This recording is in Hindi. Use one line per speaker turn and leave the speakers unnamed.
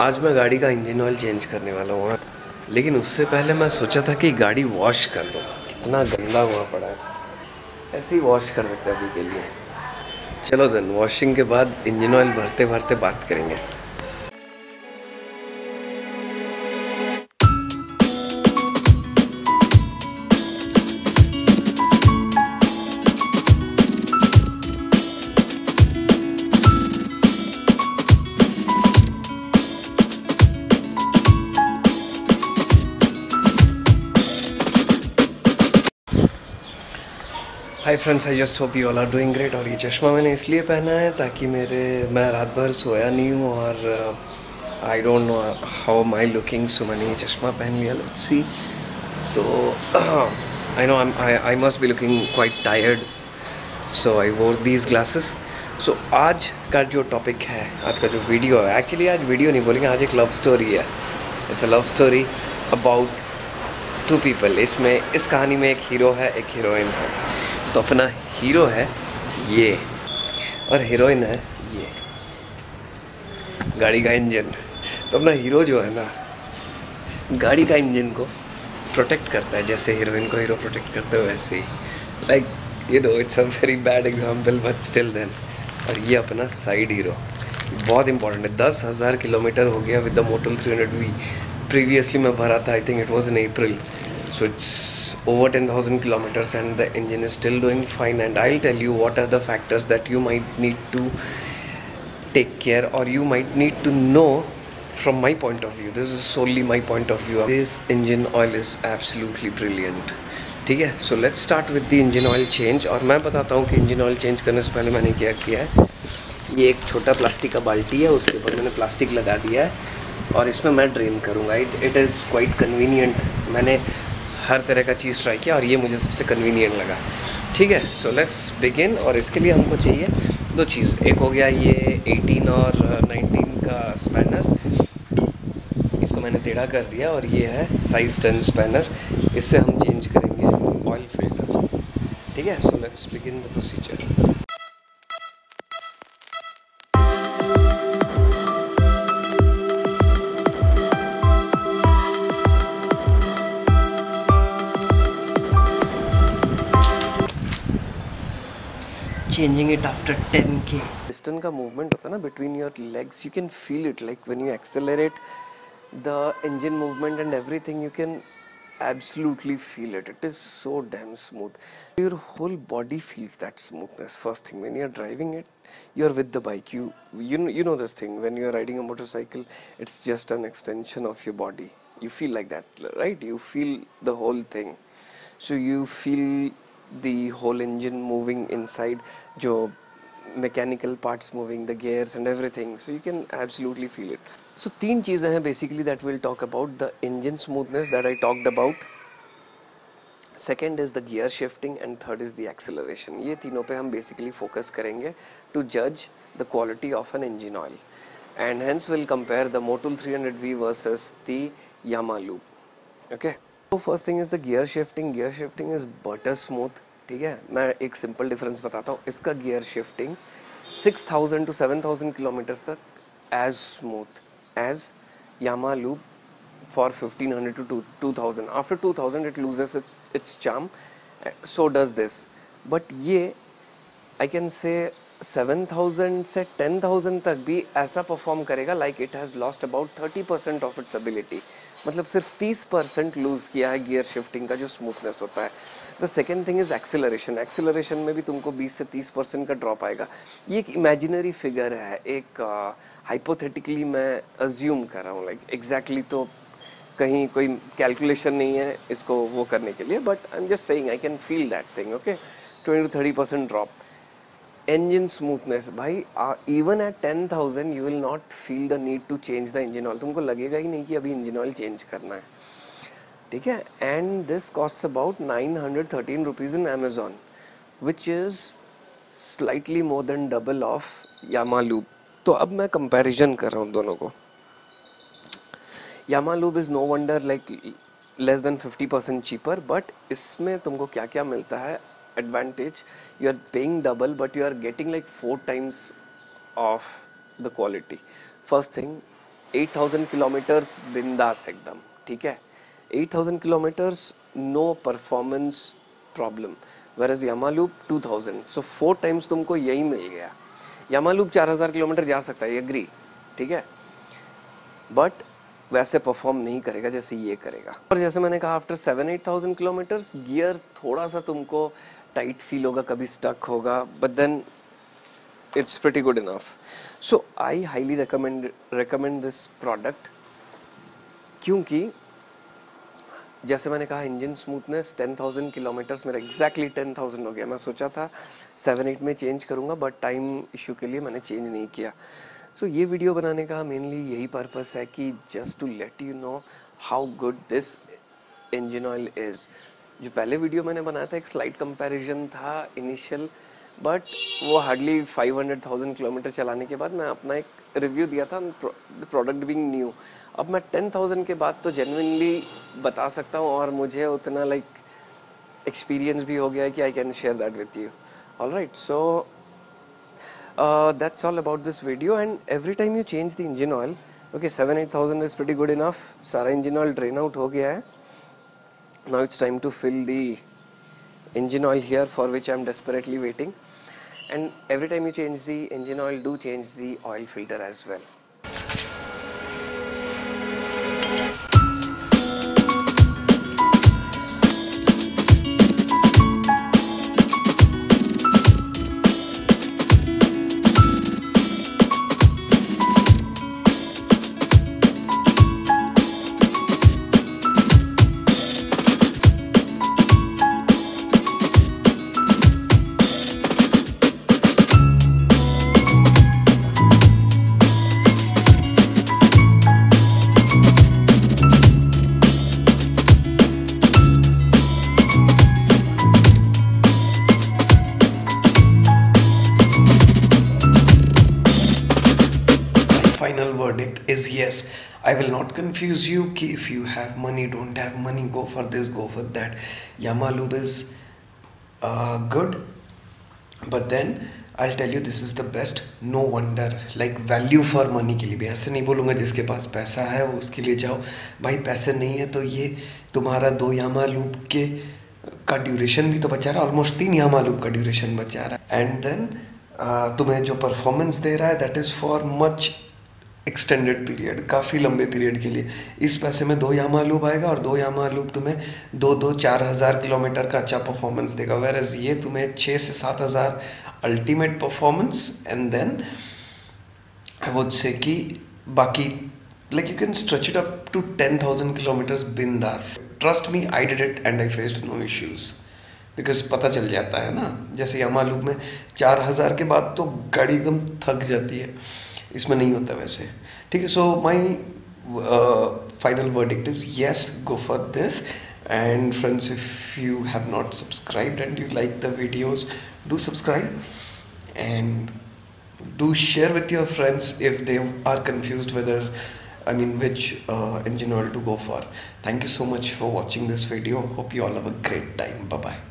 आज मैं गाड़ी का इंजन ऑयल चेंज करने वाला हूँ लेकिन उससे पहले मैं सोचा था कि गाड़ी वॉश कर दो। कितना गंदा हुआ पड़ा है। ऐसे ही वॉश कर देते अभी के लिए। चलो देन वॉशिंग के बाद इंजन ऑयल भरते भरते बात करेंगे। Hi friends I just hope you all are doing great और ये चश्मा मैंने इसलिए पहना है ताकि मेरे, मैं रात भर सोया नहीं हूँ और I don't know how my looking so मैंने ये चश्मा पहन लिया लेट्स सी तो I know I must be looking quite tired so I wore these glasses so आज का जो टॉपिक है, आज का जो वीडियो है एक्चुअली आज वीडियो नहीं बोलेंगे, आज एक लव स्टोरी है. It's a love story about two people इसमें, इस कहानी में एक हीरो है, एक हीरोइन है. तो अपना हीरो है ये, और हीरोइन है ये। गाड़ी का इंजन। तो अपना हीरो जो है ना, गाड़ी का इंजन को प्रोटेक्ट करता है, जैसे हीरोइन को हीरो प्रोटेक्ट करते हो वैसे ही। Like you know it's a very bad example but still then और ये अपना साइड हीरो बहुत इंपॉर्टेंट है। दस हज़ार किलोमीटर हो गया with the Motul three hundred V previously मैं भरा था I think it was in April so it's over 10000 kilometers and the engine is still doing fine and i'll tell you what are the factors that you might need to take care or you might need to know from my point of view this is solely my point of view this engine oil is absolutely brilliant ठीक है so let's start with the engine oil change और मैं बताता हूँ कि इंजन ऑयल चेंज करने से पहले मैंने क्या किया है ये एक छोटा प्लास्टिक का बाल्टी है उसके ऊपर मैंने प्लास्टिक लगा दिया है और इसमें मैं ड्रेन करूँगा it it is quite convenient मैंने हर तरह का चीज़ ट्राई किया और ये मुझे सबसे कन्वीनियंट लगा। ठीक है? सो लेट्स बिगिन और इसके लिए हमको चाहिए दो चीज़। एक हो गया ये 18 और 19 का स्पैनर इसको मैंने टेढ़ा कर दिया और ये है साइज़ टेन स्पैनर इससे हम चेंज करेंगे ऑयल फ़िल्टर ठीक है? So let's begin the procedure changing it after 10k piston का movement होता है ना between your legs you can feel it like when you accelerate the engine movement and everything you can absolutely feel it it is so damn smooth your whole body feels that smoothness first thing when you're driving it you're with the bike you you know, you know this thing when you're riding a motorcycle it's just an extension of your body you feel like that right you feel the whole thing so you feel the whole engine moving inside jo mechanical parts moving the gears and everything so you can absolutely feel it so तीन चीज़ें हैं basically that we'll talk about the engine smoothness that I talked about second is the gear shifting and third is the acceleration ये तीनों पे हम basically focus करेंगे to judge the quality of an engine oil and hence we'll compare the Motul 300V versus the Yamaha Loop okay तो first thing is the gear shifting gear shifting is butter smooth ठीक है? मैं एक सिंपल डिफरेंस बताता हूँ. इसका गियर शिफ्टिंग 6000 टू 7000 किलोमीटर्स तक as smooth as Yamalube for 1500 to 2000 after 2000 it loses its charm so does this but ये आई कैन से 7000 से 10000 तक भी ऐसा परफॉर्म करेगा like it has lost about 30 percent of its ability मतलब सिर्फ़ 30 परसेंट लूज़ किया है गियर शिफ्टिंग का जो स्मूथनेस होता है। The second thing is acceleration acceleration में भी तुमको 20 से 30 परसेंट का ड्रॉप आएगा। ये एक इमेजिनरी फिगर है। एक हाइपोथेटिकली uh, मैं अज्यूम कर रहा हूँ लाइक एग्जैक्टली तो कहीं कोई कैलकुलेशन नहीं है इसको वो करने के लिए but I am just saying I can feel that thing okay twenty to thirty percent drop engine smoothness भाई even at ten thousand you will not feel the need to change the engine oil तुमको लगेगा ही नहीं कि अभी इंजन ऑयल चेंज करना है। ठीक है? And this cost about nine hundred thirteen rupees in Amazon which is slightly more than double of Yamalube तो अब मैं कंपेरिजन कर रहा हूँ दोनों को। Yamalube is no wonder like less than fifty percent cheaper but इसमें तुमको क्या क्या मिलता है? Advantage. You are paying double, but you are getting, like, four times of the quality first thing 8000 kilometres बिंदास एकदम ठीक है 8000 kilometres no performance problem whereas Yamalube 2000 so four times तुमको यही मिल गया यमालूप 4000 किलोमीटर जा सकता है एग्री ठीक है बट वैसे परफॉर्म नहीं करेगा जैसे ये करेगा। और जैसे मैंने कहा after seven eight thousand kilometres gear थोड़ा सा तुमको टाइट फील होगा कभी स्टक होगा but then it's pretty good enough so I highly recommend recommend this product क्योंकि जैसे मैंने कहा इंजन स्मूथनेस 10,000 किलोमीटर्स मेरा एग्जैक्टली 10,000 हो गया। मैं सोचा था सेवन एट में चेंज करूँगा बट टाइम इशू के लिए मैंने चेंज नहीं किया। सो so, ये वीडियो बनाने का मेनली यही पर्पस है कि just to let you know how good this engine oil is जो पहले वीडियो मैंने बनाया था एक स्लाइट कंपैरिजन था इनिशियल बट वो हार्डली 500,000 किलोमीटर चलाने के बाद मैं अपना एक रिव्यू दिया था प्रोडक्ट बिंग न्यू अब मैं 10,000 के बाद तो जेनविनली बता सकता हूँ और मुझे उतना लाइक like, एक्सपीरियंस भी हो गया है कि I can share that with you all right so that's all about this video and every time you change the engine oil okay 7 8000 is pretty good enough सारा engine oil drain out हो गया है now it's time to fill the engine oil here for which I'm desperately waiting and every time you change the engine oil do change the oil filter as well Is yes. I will not confuse you ki if you have money, don't have money, go for this, go for that. Yamalube is uh, good, but then I'll tell you this is the best. No wonder like value for money के लिए भी ऐसे नहीं बोलूँगा जिसके पास पैसा है वो उसके लिए जाओ भाई पैसे नहीं है तो ये तुम्हारा दो यामा लूप के का ड्यूरेशन भी तो बचा रहा है ऑलमोस्ट तीन यामा लूप का ड्यूरेशन बचा रहा है एंड देन तुम्हें जो परफॉर्मेंस दे रहा है that is for much extended period काफ़ी लंबे पीरियड के लिए। इस पैसे में दो यामा लूप आएगा और दो यामा लूप तुम्हें दो दो, चार हज़ार किलोमीटर का अच्छा परफॉर्मेंस देगा। वेर एज ये तुम्हें छः से सात हज़ार ultimate performance and then I would say कि बाकी like you can stretch it up to ten thousand kilometres बिंदास। Trust me I did it and I faced no issues because पता चल जाता है ना, जैसे यमा लूप में चार हज़ार के बाद तो गाड़ी एकदम थक जाती है। इसमें नहीं होता वैसे ठीक है so my final word it is yes go for this and friends if you have not subscribe and you like the videos do subscribe and do share with your friends if they are confuse whether I mean, which uh, engine oil to go for. Thank you so much for watching this video. Hope you all have a great time. Bye bye.